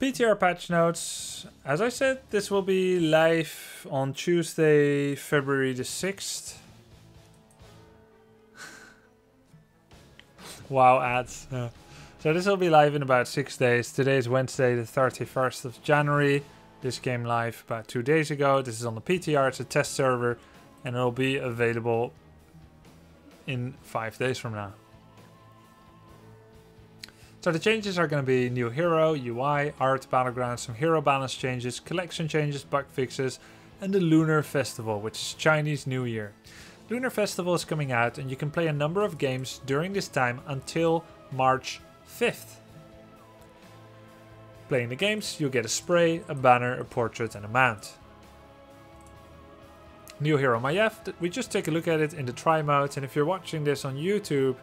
PTR patch notes. As I said, this will be live on Tuesday, February the 6th. wow, ads. Yeah. So this will be live in about six days. Today is Wednesday, the 31st of January. This came live about two days ago. This is on the PTR, it's a test server, and it'll be available in five days from now. So the changes are going to be new hero, UI, art, battleground, some hero balance changes, collection changes, bug fixes, and the Lunar Festival, which is Chinese New Year. Lunar Festival is coming out and you can play a number of games during this time until March 5th. Playing the games, you'll get a spray, a banner, a portrait, and a mount. New Hero Maiev, we just take a look at it in the try mode, and if you're watching this on YouTube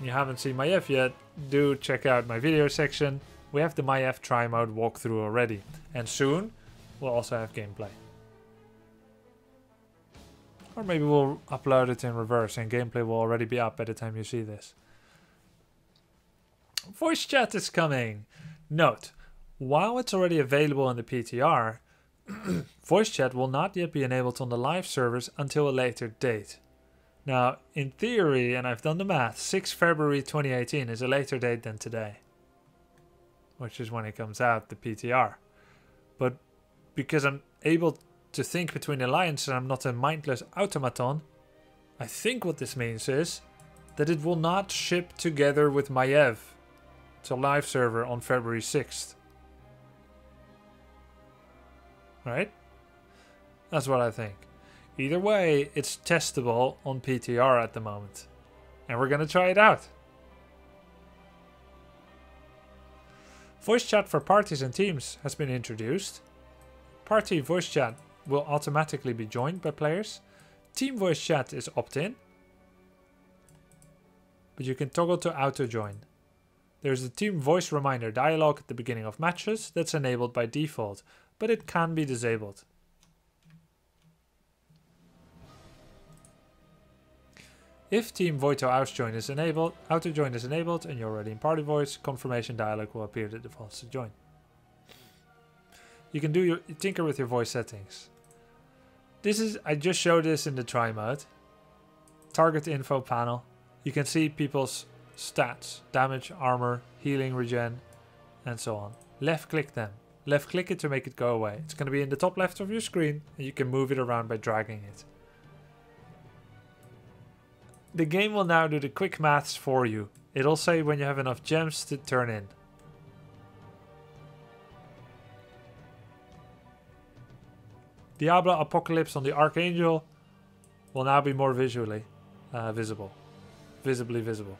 you haven't seen Maiev yet, do check out my video section. We have the Maiev try mode walkthrough already, and soon we'll also have gameplay. Or maybe we'll upload it in reverse and gameplay will already be up by the time you see this. Voice chat is coming. Note, while it's already available in the PTR, voice chat will not yet be enabled on the live servers until a later date. Now, in theory, and I've done the math, 6 February 2018 is a later date than today. Which is when it comes out, the PTR. But because I'm able to think between the lines and I'm not a mindless automaton, I think what this means is that it will not ship together with Maiev to live server on February 6th. Right? That's what I think. Either way, it's testable on PTR at the moment. And we're going to try it out. Voice chat for parties and teams has been introduced. Party voice chat will automatically be joined by players. Team voice chat is opt-in. But you can toggle to auto-join. There's a team voice reminder dialog at the beginning of matches that's enabled by default, but it can be disabled. If Team Voice Auto-Join is enabled, auto-join is enabled and you're already in party voice, confirmation dialog will appear that defaults to join. You can do your tinker with your voice settings. This is I just showed this in the try mode. Target info panel. You can see people's stats, damage, armor, healing, regen, and so on. Left click them. Left click it to make it go away. It's going to be in the top left of your screen and you can move it around by dragging it. The game will now do the quick maths for you. It'll say when you have enough gems to turn in. Diablo Apocalypse on the Archangel will now be more visually uh, visible. Visibly visible.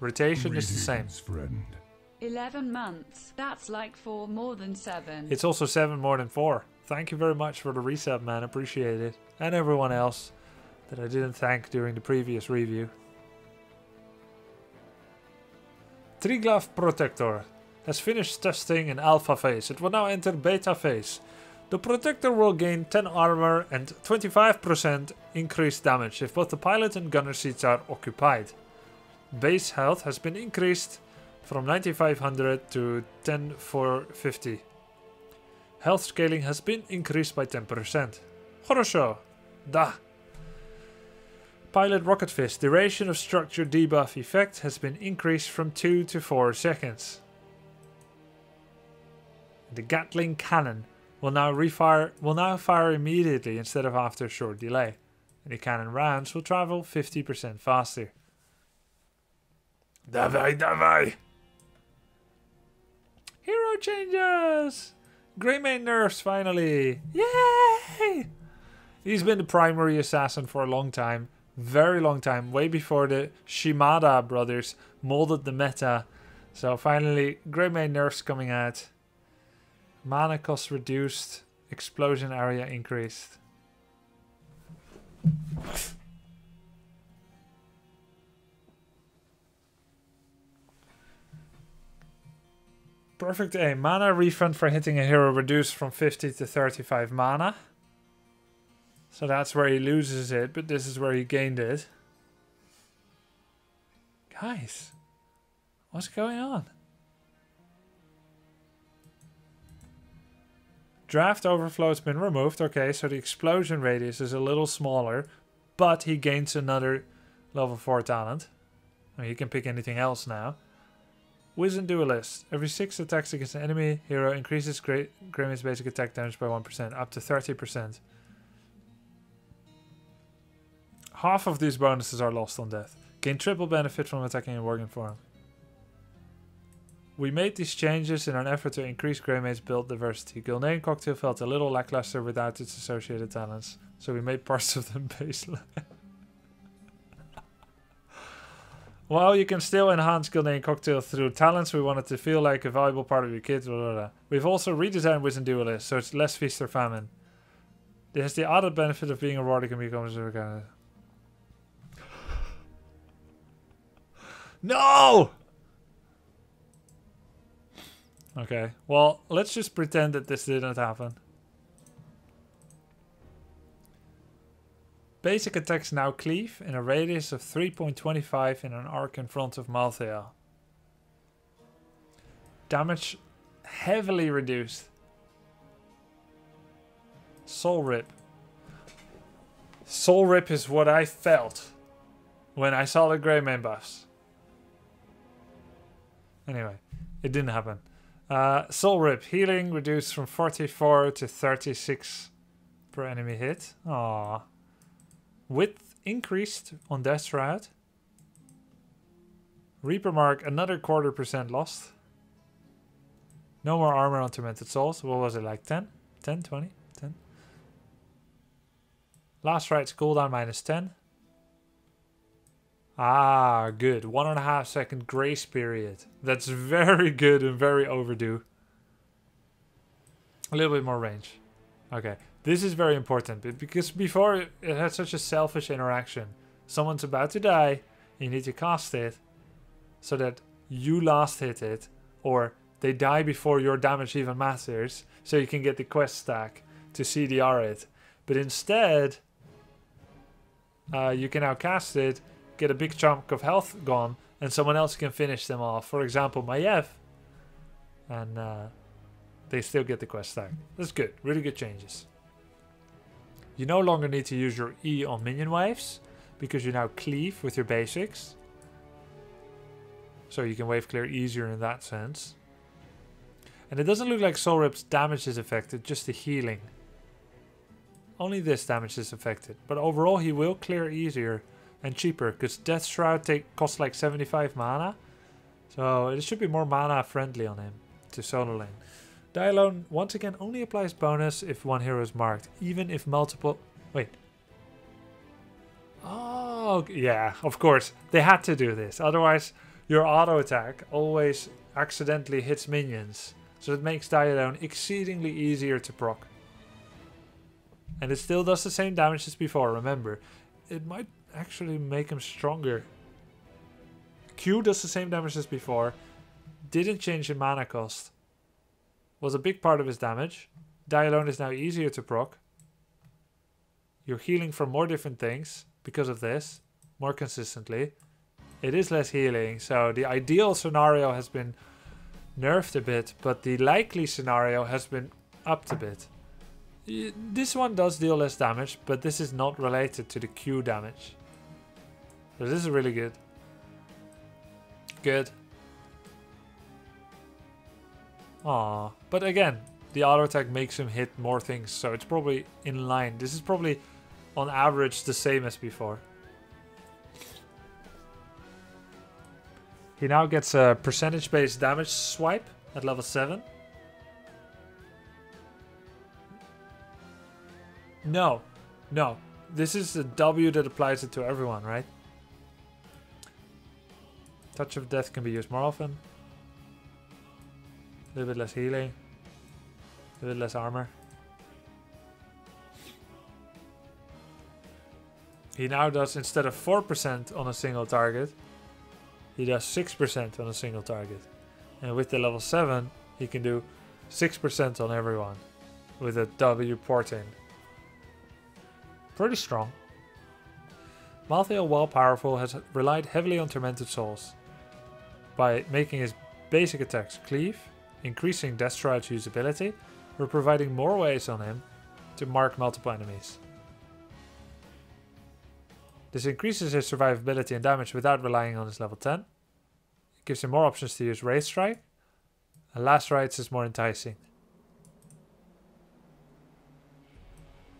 Rotation is the same. Friend. 11 months. That's like four more than seven. It's also seven more than four. Thank you very much for the reset, man. Appreciate it. And everyone else that I didn't thank during the previous review. Triglav Protector has finished testing in alpha phase. It will now enter beta phase. The Protector will gain 10 armor and 25% increased damage if both the pilot and gunner seats are occupied. Base health has been increased from 9500 to 10450 Health scaling has been increased by 10%. Хорошо. Da. Pilot Rocket Fist duration of structure debuff effect has been increased from 2 to 4 seconds. The Gatling cannon will now refire will now fire immediately instead of after a short delay. And the cannon rounds will travel 50% faster. Dawaj, dawaj! Hero changes! Greymane nerfs finally! Yay! He's been the primary assassin for a long time. Very long time. Way before the Shimada brothers molded the meta. So finally, Greymane nerfs coming out. Mana cost reduced. Explosion area increased. Perfect aim. Mana refund for hitting a hero reduced from 50 to 35 mana. So that's where he loses it, but this is where he gained it. Guys, what's going on? Draught Overflow has been removed. Okay, so the explosion radius is a little smaller, but he gains another level 4 talent. I mean, he can pick anything else now. Wizened Duelist. Every 6 attacks against an enemy hero increases Gra- basic attack damage by 1%, up to 30%. Half of these bonuses are lost on death. Gain triple benefit from attacking in Worgen form. We made these changes in an effort to increase Greymane's build diversity. Gilnean Cocktail felt a little lackluster without its associated talents, so we made parts of them baseline. While you can still enhance Gilnean Cocktail through talents, we wanted to feel like a valuable part of your kit. Blah, blah, blah. We've also redesigned Wizened Duelist, so it's less feast or famine. It has the added benefit of being a erotic and becomes a No! Okay, well, let's just pretend that this didn't happen. Basic attacks now cleave in a radius of 3.25 in an arc in front of Malthael. Damage heavily reduced. Soul Rip. Soul Rip is what I felt when I saw the Greymane buffs. Anyway, it didn't happen. Uh, Soul Rip, healing reduced from 44 to 36 per enemy hit. Aww. Width increased on Death Shroud. Reaper Mark, another quarter percent lost. No more armor on Tormented Souls. What was it, like 10? 10, 20, 10? Last Rites cooldown minus 10. Ah, good. One and a half second grace period. That's very good and very overdue. A little bit more range. Okay. This is very important because before it had such a selfish interaction. Someone's about to die, you need to cast it so that you last hit it, or they die before your damage even matters, so you can get the quest stack to CDR it. But instead, uh, you can now cast it get a big chunk of health gone, and someone else can finish them off. For example, Maiev. And uh, they still get the quest stack. That's good. Really good changes. You no longer need to use your E on minion waves, because you now cleave with your basics. So you can wave clear easier in that sense. And it doesn't look like Soul Rip's damage is affected, just the healing. Only this damage is affected, but overall he will clear easier and cheaper because Death Shroud take costs like 75 mana. So it should be more mana friendly on him to solo lane. Die Alone once again only applies bonus if one hero is marked, even if multiple. Wait. Oh, yeah, of course. They had to do this. Otherwise, your auto attack always accidentally hits minions. So it makes Die Alone exceedingly easier to proc. And it still does the same damage as before, remember. It might actually make him stronger. Q does the same damage as before. Didn't change in mana cost. Was a big part of his damage. Die alone is now easier to proc. You're healing from more different things because of this. More consistently. It is less healing, so the ideal scenario has been nerfed a bit, but the likely scenario has been upped a bit. This one does deal less damage, but this is not related to the Q damage. So this is really good. Good. Ah, but again, the auto attack makes him hit more things, so it's probably in line. This is probably on average the same as before. He now gets a percentage based damage swipe at level 7. No, no. This is a W that applies it to everyone, right? Touch of Death can be used more often. A little bit less healing. A little bit less armor. He now does, instead of 4% on a single target, he does 6% on a single target. And with the level 7, he can do 6% on everyone with a W porting. Pretty strong. Malthael, while powerful, has relied heavily on Tormented Souls by making his basic attacks cleave, increasing Death Shroud's usability, we're providing more ways on him to mark multiple enemies. This increases his survivability and damage without relying on his level 10. It gives him more options to use Wraith Strike. And Last Rites is more enticing.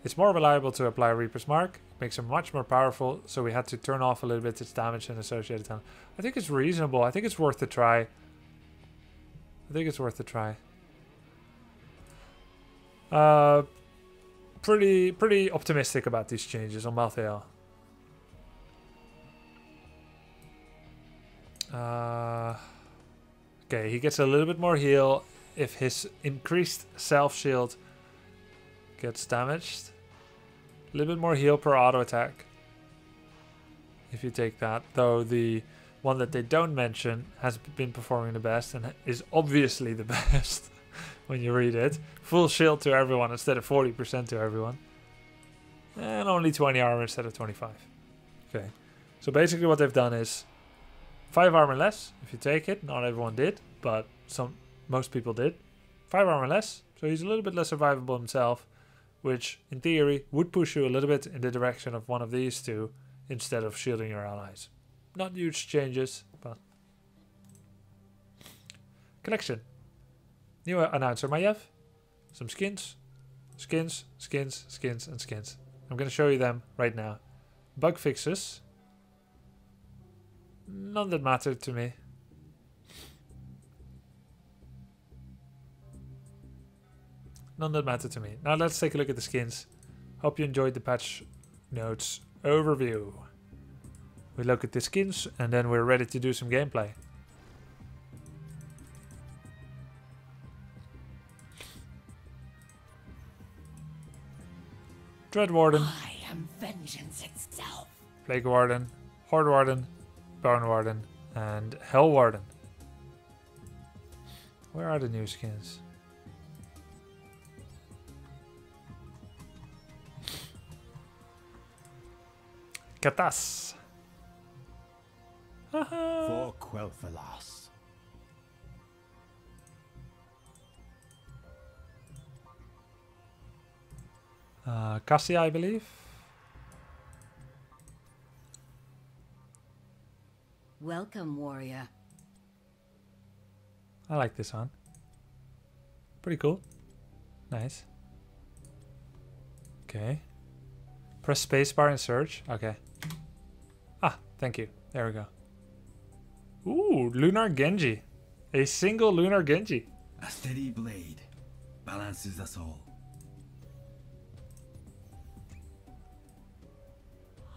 It's more reliable to apply Reaper's Mark. Makes him much more powerful, so we had to turn off a little bit its damage and associated time. I think it's reasonable. I think it's worth a try. I think it's worth a try. Uh, pretty pretty optimistic about these changes on Malthael. Uh, okay, he gets a little bit more heal if his increased self shield gets damaged. A little bit more heal per auto attack. If you take that, though the one that they don't mention has been performing the best and is obviously the best when you read it. Full shield to everyone instead of 40% to everyone. And only 20 armor instead of 25. Okay. So basically what they've done is 5 armor less if you take it. Not everyone did, but some most people did. 5 armor less, so he's a little bit less survivable himself, which in theory would push you a little bit in the direction of one of these two instead of shielding your allies. Not huge changes, but collection. New announcer Maiev. Some skins. Skins, skins, skins, and skins. I'm going to show you them right now. Bug fixes. None that mattered to me. None that mattered to me. Now let's take a look at the skins. Hope you enjoyed the patch notes overview. We look at the skins and then we're ready to do some gameplay. Dread Warden, I am vengeance itself. Plague Warden, Horde Warden, Bone Warden, and Hell Warden. Where are the new skins? Katas. Haha. For Quel'Thalas. Uh, Cassia, I believe. Welcome, warrior. I like this one. Pretty cool. Nice. Okay. Press spacebar and search. Okay. Ah, thank you. There we go. Ooh, Lunar Genji. A single Lunar Genji. A steady blade balances us all.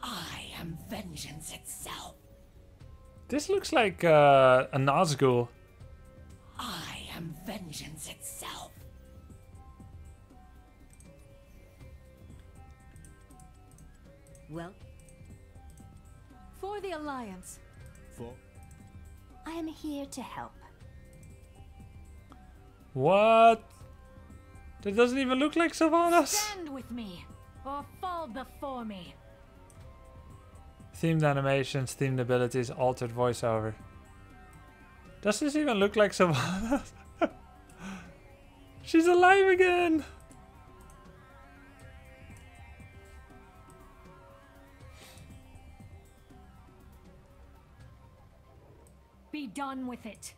I am vengeance itself. This looks like uh, a Nazgul. I am vengeance itself. Well, For the Alliance. I am here to help. What? That doesn't even look like Sylvanas. Stand with me, or fall before me. Themed animations, themed abilities, altered voiceover. Does this even look like Sylvanas? She's alive again! Be done with it.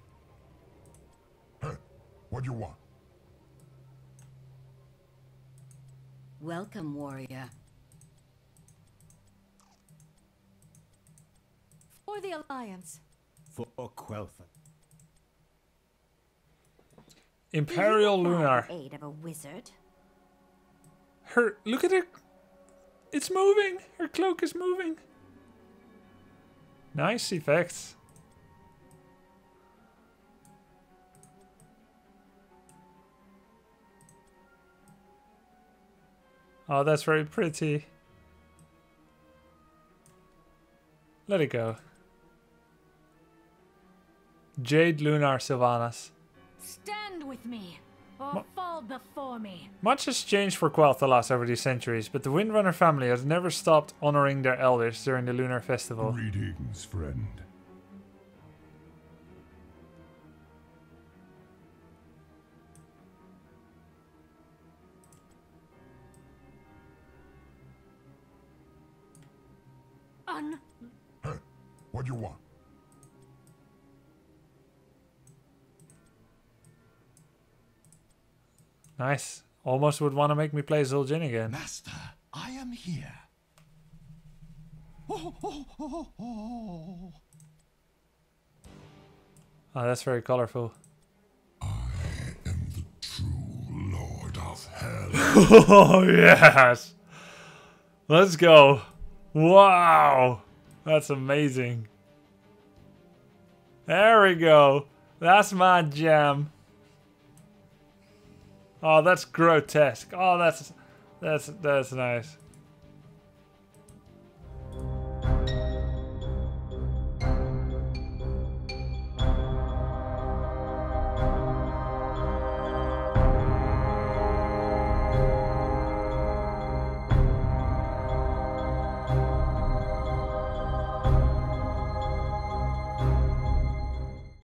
Hey, what do you want? welcome, warrior. For the Alliance. for Quel'Thalas. Imperial Do you Lunar. the Aid of a wizard. Her, look at her. It's moving. Her cloak is moving. Nice effects. Oh, that's very pretty. Let it go. Jade Lunar Sylvanas. Stand with me, or Ma- fall before me. Much has changed for Quel'Thalas over the centuries, but the Windrunner family has never stopped honoring their elders during the Lunar Festival. Greetings, friend. Nice. Almost would want to make me play Zul'jin again. Master, I am here. Oh, oh, oh, oh. Oh, that's very colorful. I am the true Lord of Hell. oh, yes. Let's go. Wow. That's amazing. There we go. That's my gem. Oh, that's grotesque. Oh, that's that's that's nice.